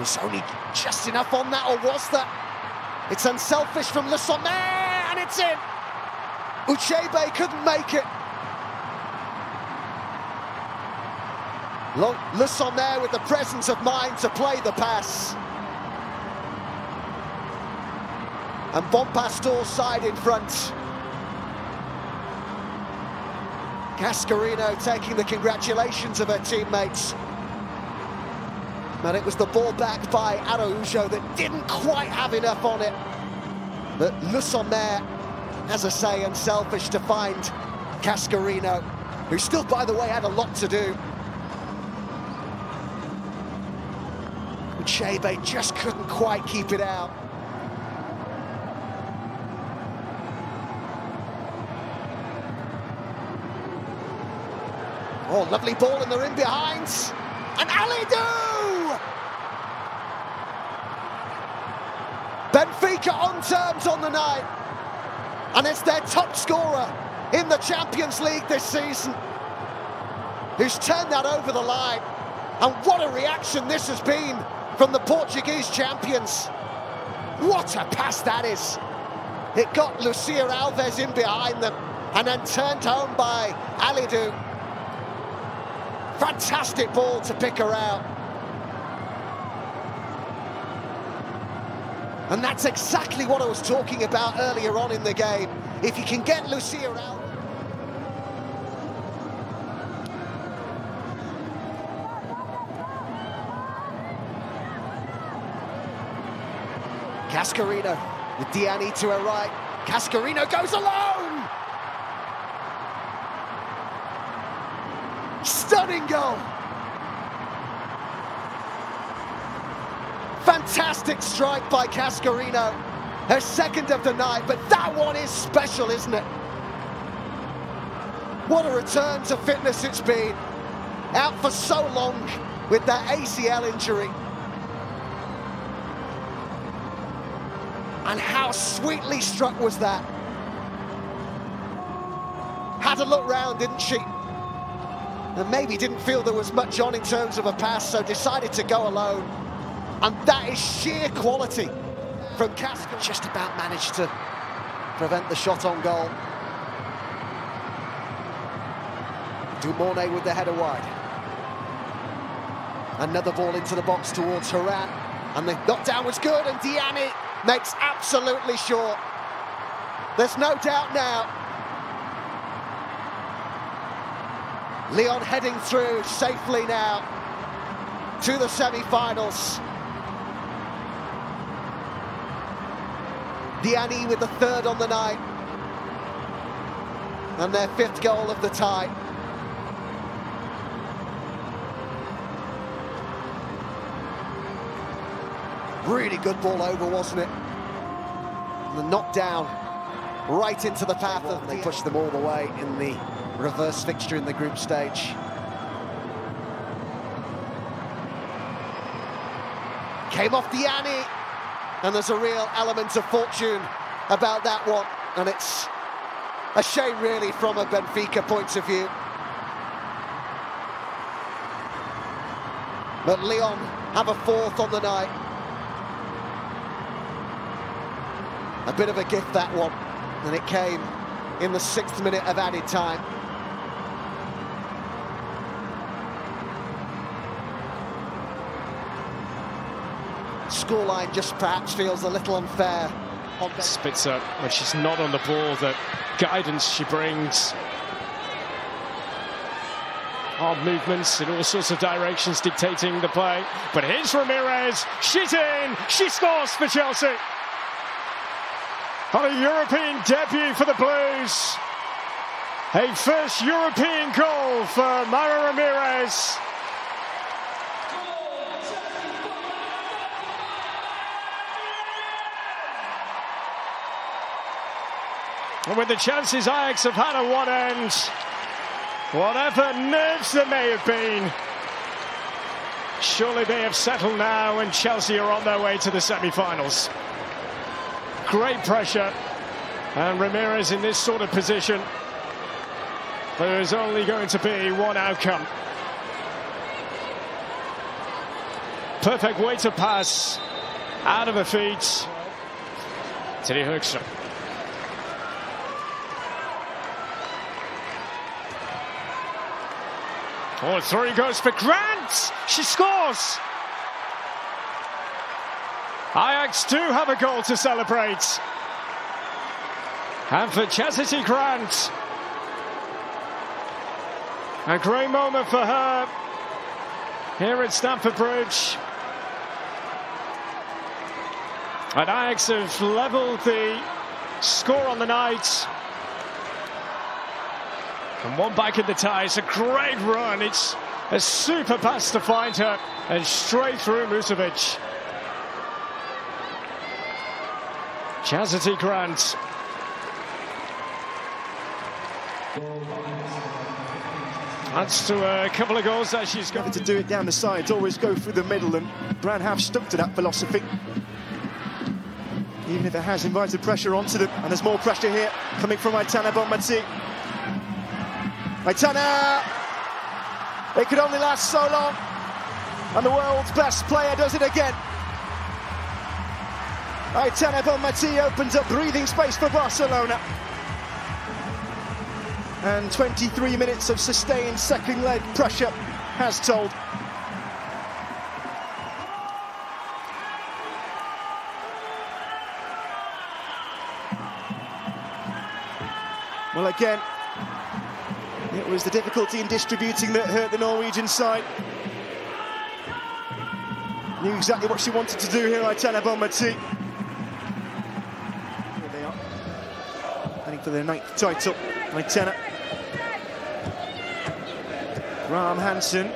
Was only just enough on that, or was that? It's unselfish from Le and it's in. Uchebe couldn't make it. Le Sommer with the presence of mind to play the pass. And Bompastor side in front. Cascarino taking the congratulations of her teammates. And it was the ball back by Araujo that didn't quite have enough on it. But Le Sommer, as I say, unselfish to find Cascarino, who still, by the way, had a lot to do. Uchebe just couldn't quite keep it out. Oh, lovely ball and they're in behind. And Alidou! On terms on the night. And it's their top scorer in the Champions League this season who's turned that over the line. And what a reaction this has been from the Portuguese champions. What a pass that is. It got Lucia Alves in behind them and then turned home by Alidou. Fantastic ball to pick her out. And that's exactly what I was talking about earlier on in the game. If you can get Lucia out. Cascarino with Diani to her right. Cascarino goes alone! Stunning goal! Fantastic strike by Cascarino. Her second of the night, but that one is special, isn't it? What a return to fitness it's been. Out for so long with that ACL injury. And how sweetly struck was that? Had a look round, didn't she? And maybe didn't feel there was much on in terms of a pass, so decided to go alone. And that is sheer quality from Casca. Just about managed to prevent the shot on goal. Dumornay with the header wide. Another ball into the box towards Haran. And the knockdown was good, and Diani makes absolutely sure. There's no doubt now. Lyon heading through safely now to the semi-finals. Diani with the third on the night. And their fifth goal of the tie. Really good ball over, wasn't it? And the knockdown right into the path of they pushed them all the way in the reverse fixture in the group stage. Came off Diani, and there's a real element of fortune about that one, and it's a shame really from a Benfica point of view. But Lyon have a fourth on the night. A bit of a gift, that one. And it came in the sixth minute of added time. Scoreline just perhaps feels a little unfair. Spitse, when she's not on the ball, the guidance she brings. Hard movements in all sorts of directions dictating the play. But here's Ramirez. She's in. She scores for Chelsea. On a European debut for the Blues. A first European goal for Mayra Ramirez. And with the chances Ajax have had at one end, whatever nerves there may have been, surely they have settled now and Chelsea are on their way to the semi-finals. Great pressure and Ramirez in this sort of position. There is only going to be one outcome. Perfect way to pass out of the feet. Tilly Högström. Oh, three goes for Grant. She scores. Ajax do have a goal to celebrate. And for Chasity Grant. A great moment for her here at Stamford Bridge. And Ajax have levelled the score on the night. And one back in the tie. It's a great run. It's a super pass to find her. And straight through Musovic. Chasity Grant. That's to uh, a couple of goals that she's got. to do it down the sides, always go through the middle, and Brann have stuck to that philosophy. Even if it has invited pressure onto them, and there's more pressure here coming from Aitana Bonmati. Aitana! It could only last so long, and the world's best player does it again. Aitana Bonmati opens up breathing space for Barcelona. And 23 minutes of sustained second leg pressure has told. Well, again, was the difficulty in distributing that hurt the Norwegian side. Knew exactly what she wanted to do here, Aitana Bonmati. Here they are, heading for their ninth title. Aitana. Graham Hansen.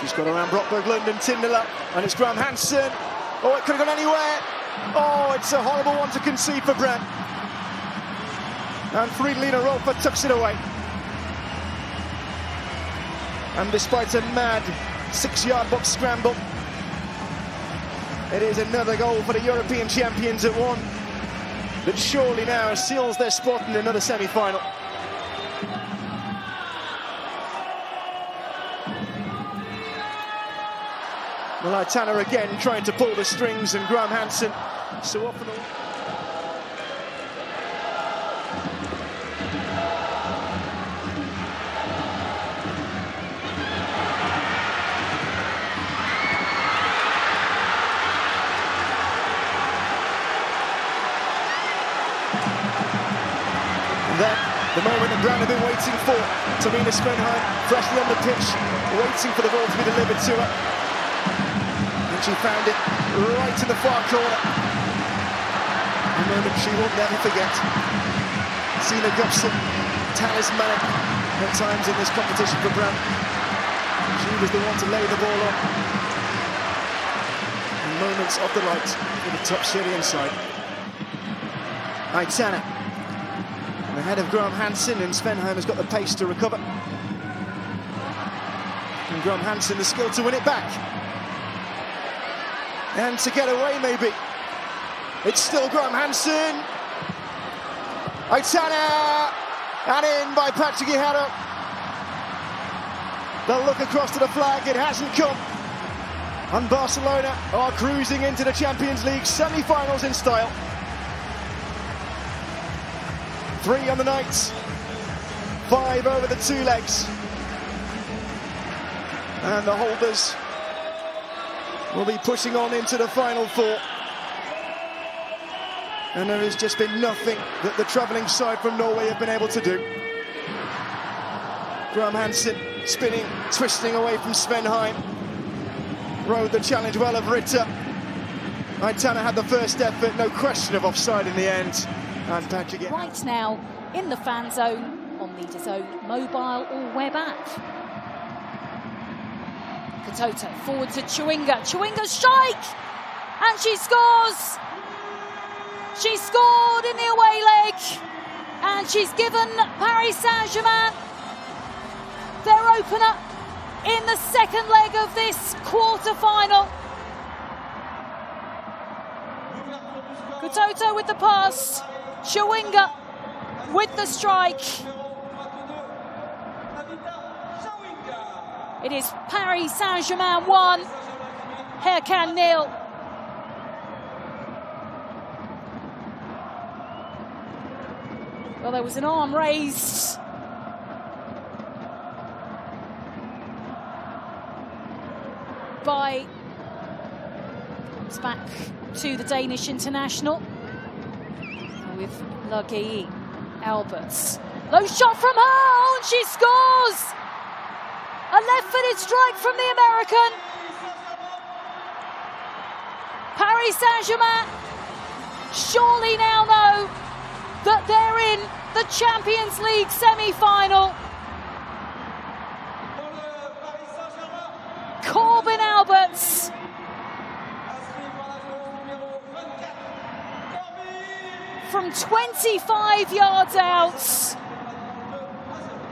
She's got around Brockberg, London, Tindler, and it's Graham Hansen. Oh, it could have gone anywhere. Oh, it's a horrible one to concede for Brann. And Fridolina Rolfö tucks it away. And despite a mad six-yard box scramble, it is another goal for the European champions at one that surely now seals their spot in another semi-final. Well, again trying to pull the strings and Graham Hansen so often... then the moment that Brann have been waiting for. Tomine Svendheim, freshly on the pitch, waiting for the ball to be delivered to her. And she found it right in the far corner. A moment she will never forget. Signe Gaupset, talismanic at times in this competition for Brann. She was the one to lay the ball on. Moments of the delight for the top Syrian side. Aitana ahead of Graham Hansen, and Svendheim has got the pace to recover. And Graham Hansen the skill to win it back. And to get away, maybe. It's still Graham Hansen. Aitana! And in by Patri Guijarro. They'll look across to the flag, it hasn't come. And Barcelona are cruising into the Champions League semi-finals in style. Three on the night, five over the two legs. And the holders will be pushing on into the final four. And there has just been nothing that the travelling side from Norway have been able to do. Graham Hansen spinning, twisting away from Svendheim. Rode the challenge well of Ritter. Aitana had the first effort, no question of offside in the end. And. Right now, in the fan zone, on the DAZN mobile or web app. Katoto forward to Chawinga. Chawinga strike! And she scores! She scored in the away leg. And she's given Paris Saint-Germain their opener in the second leg of this quarter-final. Katoto with the pass. Chawinga with the strike. It is Paris Saint Germain 1, Häcken nil. Well, there was an arm raised. By comes back to the Danish international with Lagui Alberts. Low shot from her, and she scores! A left-footed strike from the American. Paris Saint-Germain surely now know that they're in the Champions League semi-final. Korbin Alberts from 25 yards out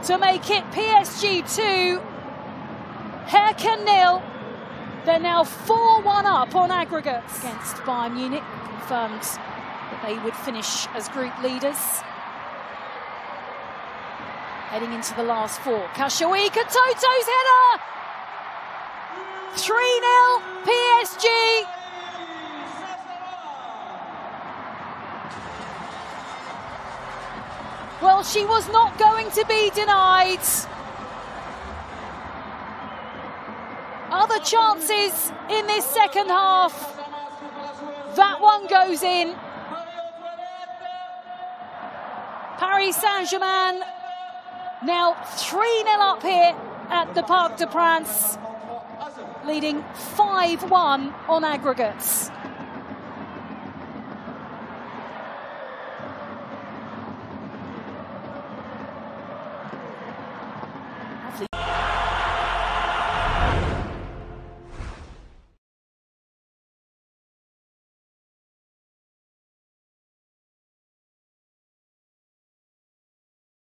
to make it PSG 2, Häcken nil. They're now 4 1 up on aggregates against Bayern Munich. Confirmed that they would finish as group leaders. Heading into the last four. Kashawika Toto's header! 3 0 PSG. Well, she was not going to be denied. Other chances in this second half. That one goes in. Paris Saint Germain now 3 0 up here at the Parc des Princes, leading 5 1 on aggregates.